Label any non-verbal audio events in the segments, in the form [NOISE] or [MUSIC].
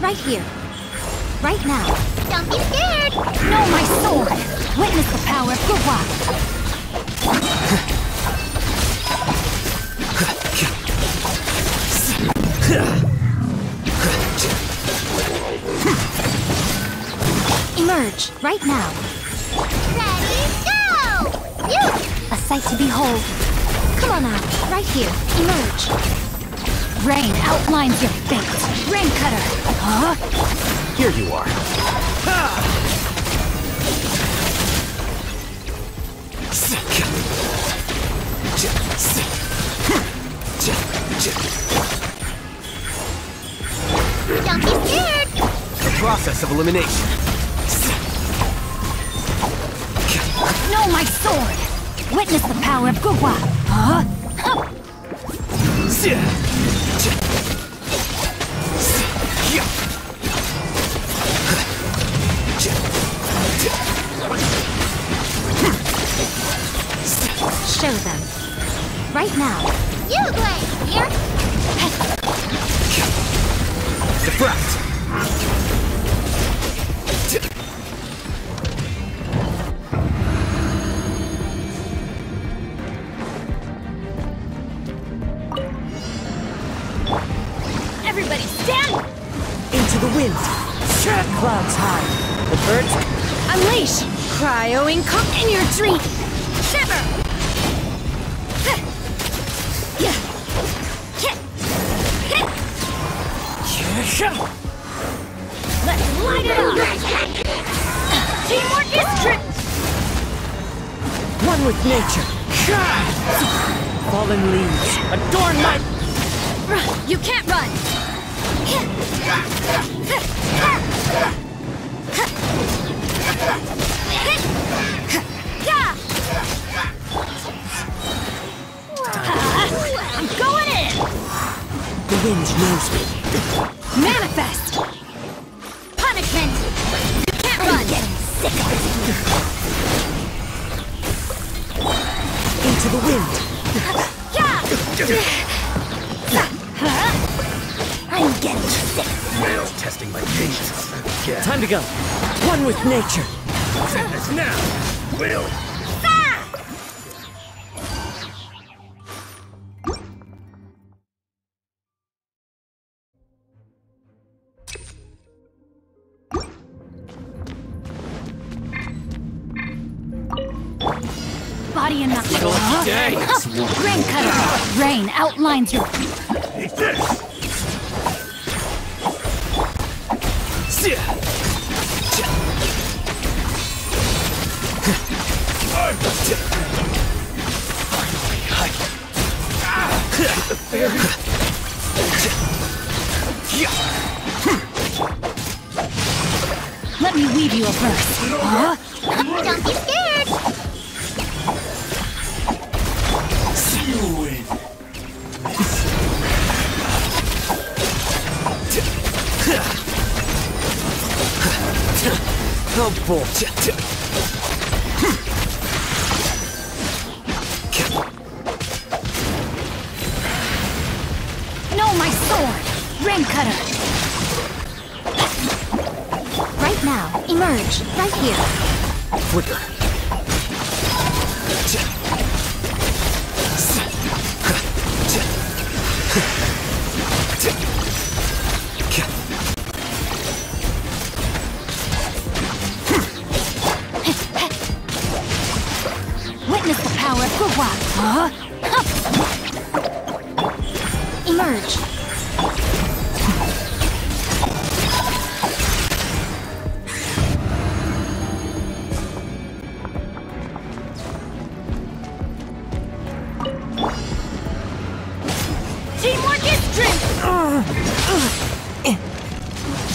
right here. Right now. Don't be scared! No, my sword! Witness the power of Guhua! Emerge, right now. Ready, go! You! A sight to behold. Come on out, right here. Emerge. Rain outlines your fate. Rain cutter. Huh? Here you are. Don't be scared! The process of elimination. No, my sword! Witness the power of Guhua! Huh? Show them. Right now. You, Gwen! Here! Deflect. Into the. Clouds high. The birds Unleash! Cryo income in your dream! Shiver! Let's light it up! Teamwork is tri- one with nature. Fallen leaves adorn my You can't run! I'm going in! the wind knows me. Manifest! Punishment! You can't run! getting sick of it! Into the wind. I'm getting sick. Now testing my patience. Yeah. Time to go. One with nature. Fitness now. Will. Body and knuckle. Rain cutter. Rain outlines your. Take this. Let me weave you a verse. Huh? Don't be scared! Oh. No, my sword! Rain cutter! Right now, emerge, right here. Flicker. Huh? Emerge. Teamwork is strength!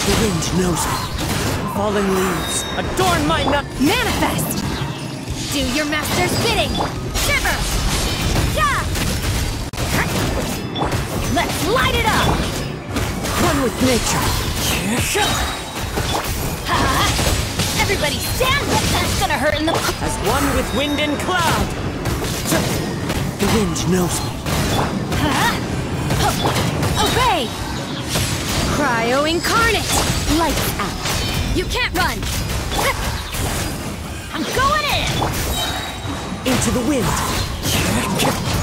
The wind knows me. Fallen leaves adorn my nut. Manifest! Do your master's bidding! Light it up! One with nature. Ha! Everybody stand! Up! That's gonna hurt in the... As one with wind and cloud. The wind knows me. Ha! Obey! Oh, Cryo incarnate! Lights out. You can't run! I'm going in! Into the wind. Wind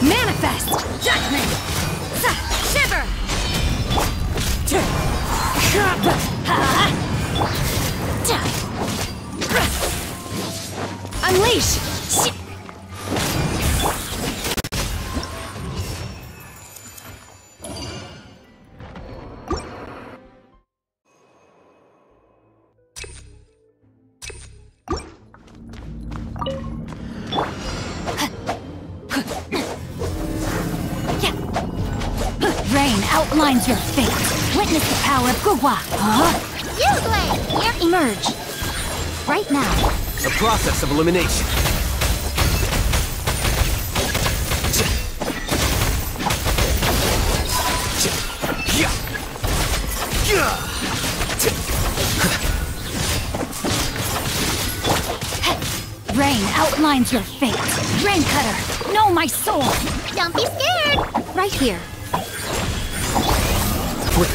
Manifest! Judgment! Shiver! Unleash! Outlines your fate. Witness the power of Guhua. Huh? You Blade! Emerge. Right now. The process of elimination. Yeah. Yeah. Rain outlines your fate. Rain cutter. Know my soul. Don't be scared! Right here. Quicker.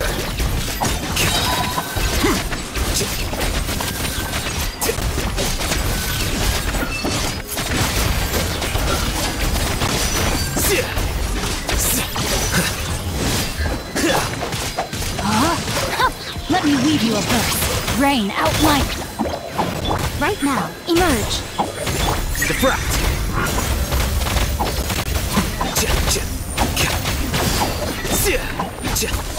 Let me weave you a verse. Rain outline. Right now. Emerge. Diffract. Unleash.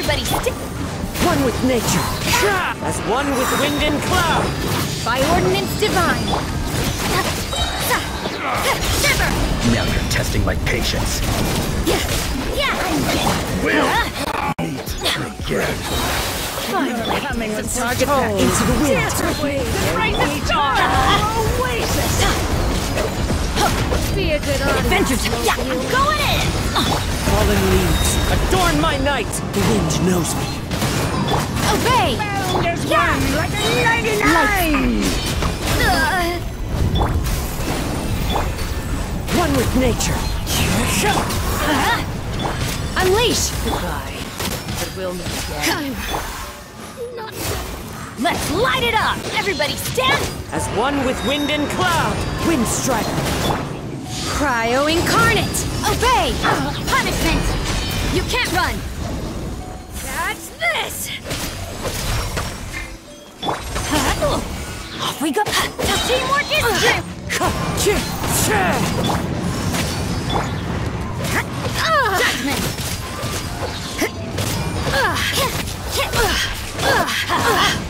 Everybody stick. One with nature. As one with wind and cloud. By ordinance divine. Shiver. Now you're testing my patience. Yeah. Finally coming with target back Into the wind. Yes, right the star. Oasis. Be a good adventure time. Yeah, I'm going in. Fallen leaves. Adorn my night. The wind knows me. Obey. Yeah. Like a 99. Uh. One with nature. Uh-huh. Unleash. Goodbye. But we'll meet again. [SIGHS] Let's light it up. Everybody stand. As one with wind and cloud. Wind strike. Cryo incarnate. Obey. Ah. punishment. You can't run. That's this. Off we go. Teamwork is true. Judgment. Shiver. Uh. Uh. Uh.